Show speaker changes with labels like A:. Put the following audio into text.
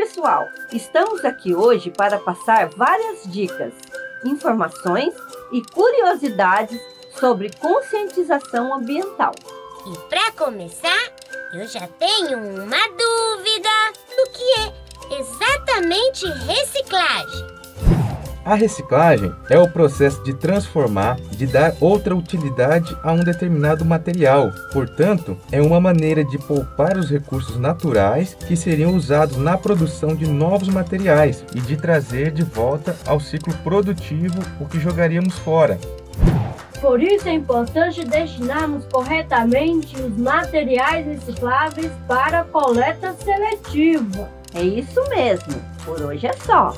A: pessoal, estamos aqui hoje para passar várias dicas, informações e curiosidades sobre conscientização ambiental.
B: E para começar, eu já tenho uma dúvida: o que é exatamente reciclagem?
C: A reciclagem é o processo de transformar, de dar outra utilidade a um determinado material. Portanto, é uma maneira de poupar os recursos naturais que seriam usados na produção de novos materiais e de trazer de volta ao ciclo produtivo o que jogaríamos fora.
D: Por isso é importante destinarmos corretamente os materiais recicláveis para coleta seletiva.
A: É isso mesmo. Por hoje é só.